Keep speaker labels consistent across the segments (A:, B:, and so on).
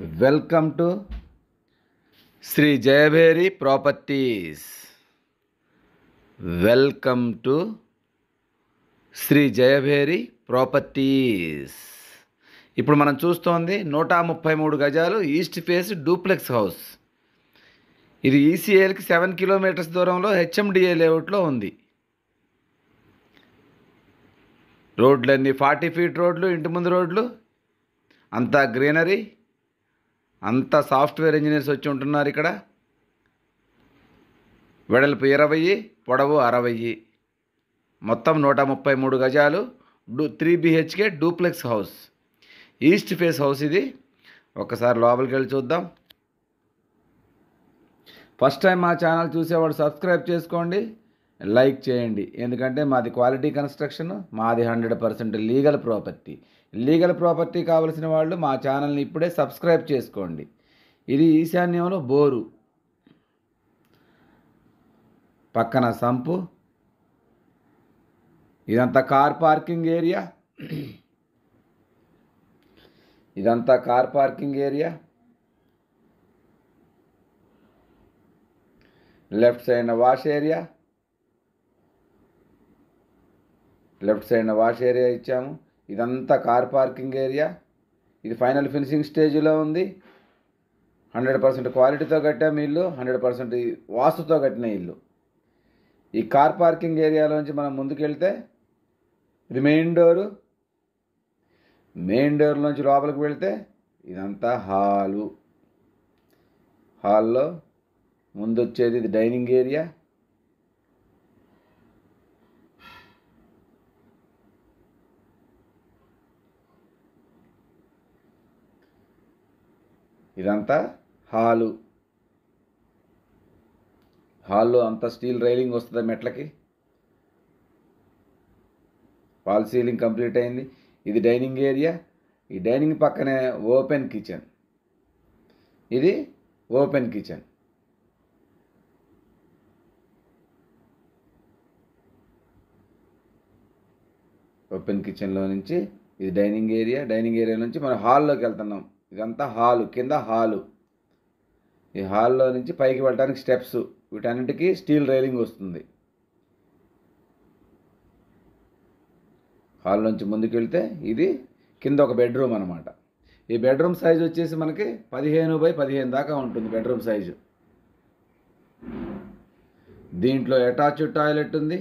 A: Welcome to Shri Jayabheri properties. Welcome to Shri Jayabheri properties. ఇప్పుడు మనం చూస్తోంది నూట ముప్పై మూడు గజాలు ఈస్ట్ ఫేస్ డూప్లెక్స్ హౌస్. ఇది ఈసీఏలకి సెవెన్ కిలోమీటర్స్ దూరంలో హెచ్ఎండిఏ లేఅవుట్లో ఉంది. రోడ్లన్నీ ఫార్టీ ఫీట్ రోడ్లు ఇంటి ముందు రోడ్లు అంతా గ్రీనరీ అంతా సాఫ్ట్వేర్ ఇంజనీర్స్ వచ్చి ఉంటున్నారు ఇక్కడ. వెడల్పు ఇరవై పొడవు అరవై. మొత్తం నూట ముప్పై మూడు గజాలు. Do three BHK duplex house. East face house ఇది. ఒకసారి లోపలికి వెళ్ళి చూద్దాం. ఫస్ట్ టైం మా ఛానల్ చూసేవాడు సబ్స్క్రైబ్ చేసుకోండి. లైక్ చేయండి. ఎందుకంటే మాది క్వాలిటీ కన్స్ట్రక్షన్ మాది hundred percent legal property. Legal property కావలసిన వాళ్ళు మా ఛానల్ని ఇప్పుడే సబ్స్క్రైబ్ చేసుకోండి. ఇది ఈశాన్యంలో బోరు. పక్కన సంపు. ఇదంతా కార్ పార్కింగ్ ఏరియా. ఇదంతా car parking area. Left side wash area. Left side wash area ఇచ్చాము. ఇదంతా కార్ పార్కింగ్ ఏరియా. ఇది ఫైనల్ ఫినిషింగ్ స్టేజ్లో ఉంది. హండ్రెడ్ పర్సెంట్ క్వాలిటీతో కట్టాము ఇల్లు హండ్రెడ్ పర్సెంట్ వాస్తుతో కట్టిన ఇల్లు. ఈ కార్ పార్కింగ్ ఏరియాలోంచి మనం ముందుకెళ్తే ఇది మెయిన్ డోరు మెయిన్ డోర్లోంచి లోపలికి వెళ్తే ఇదంతా హాలు. హాల్లో ముందు వచ్చేది ఇది డైనింగ్ ఏరియా. ఇదంతా హాలు. హాల్లో అంతా స్టీల్ రైలింగ్ వస్తుంది మెట్లకి? వాల్ సీలింగ్ కంప్లీట్ అయింది. ఇది డైనింగ్ ఏరియా. ఈ డైనింగ్ పక్కనే ఓపెన్ కిచెన్. ఇది ఓపెన్ కిచెన్. ఓపెన్ కిచెన్లో నుంచి ఇది డైనింగ్ ఏరియా. డైనింగ్ ఏరియా నుంచి మనం హాల్లోకి వెళ్తున్నాం. ఇదంతా హాలు కింద హాలు. ఈ హాల్లో నుంచి పైకి వెళ్ళడానికి స్టెప్స్ వీటన్నిటికీ స్టీల్ రైలింగ్ వస్తుంది. హాల్ నుంచి ముందుకు వెళ్తే ఇది కింద ఒక బెడ్రూమ్ అనమాట ఈ బెడ్రూమ్ సైజ్ వచ్చేసి మనకి పదిహేను బై పదిహేను దాకా ఉంటుంది బెడ్రూమ్ సైజు. దీంట్లో అటాచ్డ్ టాయిలెట్ ఉంది.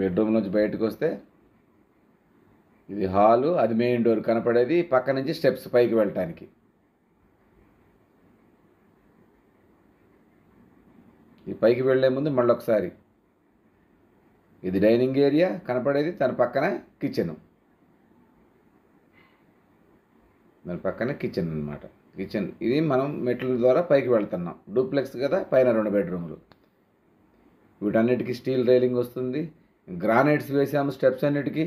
A: బెడ్రూమ్ నుంచి బయటకు వస్తే ఇది హాలు అది మెయిన్ డోర్ కనపడేది పక్క నుంచి స్టెప్స్ పైకి వెళ్ళటానికి. ఈ పైకి వెళ్ళే ముందు మళ్ళీ ఒకసారి ఇది డైనింగ్ ఏరియా కనపడేది తన పక్కన కిచెన్. దాని పక్కన కిచెన్ అన్నమాట. కిచెన్ ఇది మనం మెట్ల ద్వారా పైకి వెళ్తున్నాం. డూప్లెక్స్ కదా పైన రెండు బెడ్రూమ్లు. వీటన్నిటికీ స్టీల్ రైలింగ్ వస్తుంది. గ్రానైట్స్ వేసాము స్టెప్స్ అన్నిటికీ.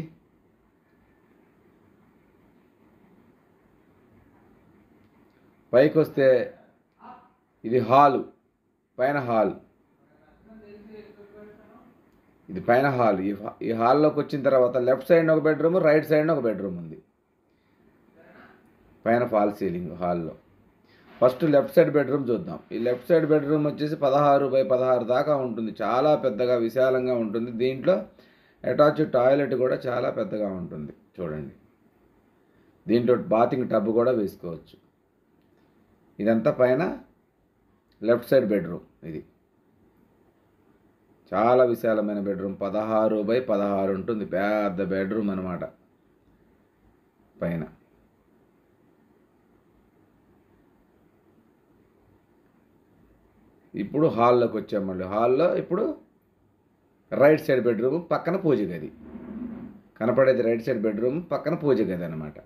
A: పైకి వస్తే ఇది హాలు పైన హాల్. ఇది పైన హాల్. ఈ ఈ హాల్లోకి వచ్చిన తర్వాత లెఫ్ట్ సైడ్ ఒక బెడ్రూమ్ రైట్ సైడ్ ఒక బెడ్రూమ్ ఉంది పైన ఫాల్ సీలింగ్ హాల్లో. ఫస్ట్ లెఫ్ట్ సైడ్ బెడ్రూమ్ చూద్దాం. ఈ లెఫ్ట్ సైడ్ బెడ్రూమ్ వచ్చేసి పదహారు బై పదహారు దాకా ఉంటుంది. చాలా పెద్దగా విశాలంగా ఉంటుంది. దీంట్లో అటాచ్ టాయిలెట్ కూడా చాలా పెద్దగా ఉంటుంది. చూడండి. దీంట్లో బాతింగ్ టబ్ కూడా వేసుకోవచ్చు. ఇదంతా పైన లెఫ్ట్ సైడ్ బెడ్రూమ్ ఇది. చాలా విశాలమైన బెడ్రూమ్. పదహారు బై పదహారు ఉంటుంది. పెద్ద బెడ్రూమ్ అనమాట పైన. ఇప్పుడు హాల్లోకి వచ్చాం మళ్ళీ. హాల్లో ఇప్పుడు రైట్ సైడ్ బెడ్రూమ్ పక్కన పూజ గది. కనపడేది రైట్ సైడ్ బెడ్రూమ్ పక్కన పూజ గది అనమాట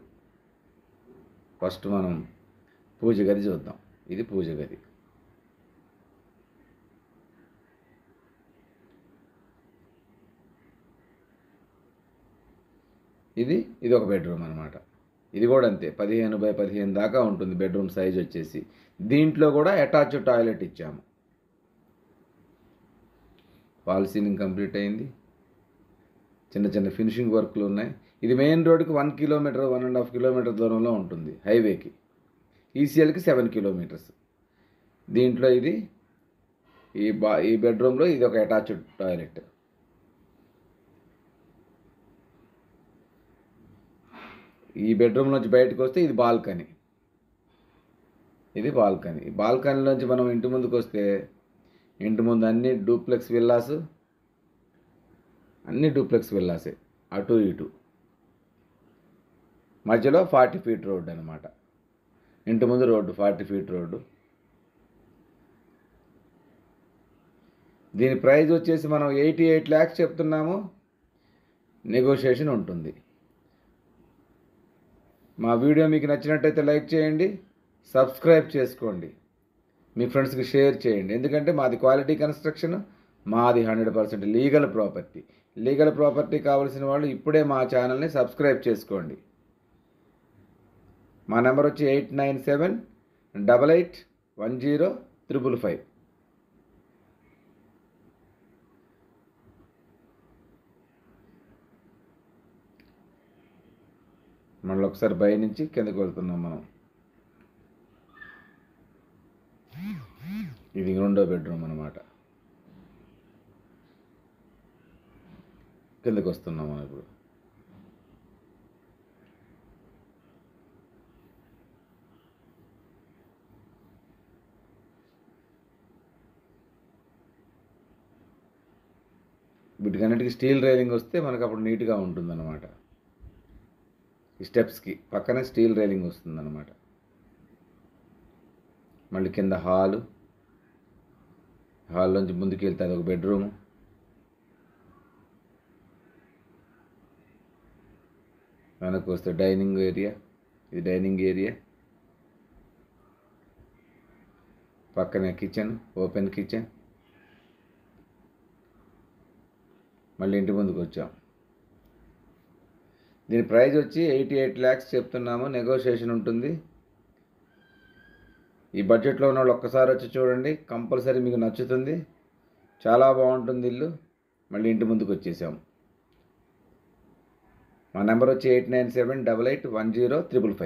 A: ఫస్ట్ మనం పూజ గది చూద్దాం. ఇది పూజ గది. ఇది ఇది ఒక బెడ్రూమ్ అనమాట ఇది కూడా అంతే. పదిహేను బై పదిహేను దాకా ఉంటుంది బెడ్రూమ్ సైజ్ వచ్చేసి. దీంట్లో కూడా అటాచ్డ్ టాయిలెట్ ఇచ్చాము. వాల్ సీలింగ్ కంప్లీట్ అయింది. చిన్న చిన్న ఫినిషింగ్ వర్క్లు ఉన్నాయి. ఇది మెయిన్ రోడ్కి one kilometer one and half kilometer దూరంలో ఉంటుంది హైవేకి. ఈసీఎల్కి సెవెన్ కిలోమీటర్స్. దీంట్లో ఇది ఈ బా ఈ బెడ్రూమ్లో ఇది ఒక అటాచ్డ్ టాయిలెట్. ఈ బెడ్రూమ్ నుంచి బయటకు వస్తే ఇది బాల్కనీ. ఇది బాల్కనీ. ఈ బాల్కనీలోంచి మనం ఇంటి ముందుకు వస్తే ఇంటి ముందు అన్ని డూప్లెక్స్ విల్లాస్ అన్ని డూప్లెక్స్ విల్లాసే అటు ఇటు. మధ్యలో ఫార్టీ ఫీట్ రోడ్డు అనమాట ఇంటి ముందు రోడ్డు ఫార్టీ ఫీట్ రోడ్డు. దీని ప్రైజ్ వచ్చేసి మనం ఎయిటీ ఎయిట్ ల్యాక్స్ చెప్తున్నాము. నెగోషియేషన్ ఉంటుంది. మా వీడియో మీకు నచ్చినట్టయితే లైక్ చేయండి సబ్స్క్రైబ్ చేసుకోండి. మీ ఫ్రెండ్స్కి షేర్ చేయండి. ఎందుకంటే మాది క్వాలిటీ కన్స్ట్రక్షన్ మాది hundred percent legal property. Legal property కావాల్సిన వాళ్ళు ఇప్పుడే మా ఛానల్ని సబ్స్క్రైబ్ చేసుకోండి. మా నెంబర్ వచ్చి eight nine seven double eight one zero triple five. మళ్ళీ ఒకసారి బయ నుంచి కిందకు వెళ్తున్నాం మనం. ఇది రెండో బెడ్రూమ్ అనమాట కిందకు వస్తున్నాం మనం ఇప్పుడు. వీటికన్నిటికీ స్టీల్ రైలింగ్ వస్తే మనకు అప్పుడు నీట్గా ఉంటుందన్నమాట. ఈ స్టెప్స్కి పక్కనే స్టీల్ రైలింగ్ వస్తుందన్నమాట. మళ్ళీ కింద హాలు. హాల్లోంచి ముందుకు వెళ్తే అది ఒక బెడ్రూము. వెనక్కి వస్తే డైనింగ్ ఏరియా. ఇది డైనింగ్ ఏరియా. పక్కనే కిచెన్ ఓపెన్ కిచెన్. మళ్ళీ ఇంటి ముందుకు వచ్చాం. దీని ప్రైజ్ వచ్చి ఎయిటీ ఎయిట్ ల్యాక్స్ చెప్తున్నాము. నెగోషియేషన్ ఉంటుంది. ఈ బడ్జెట్లో ఉన్న వాళ్ళు ఒక్కసారి వచ్చి చూడండి. కంపల్సరీ మీకు నచ్చుతుంది. చాలా బాగుంటుంది ఇల్లు. మళ్ళీ ఇంటి ముందుకు వచ్చేసాం. మా నెంబర్ వచ్చి eight nine seven double eight one zero triple five.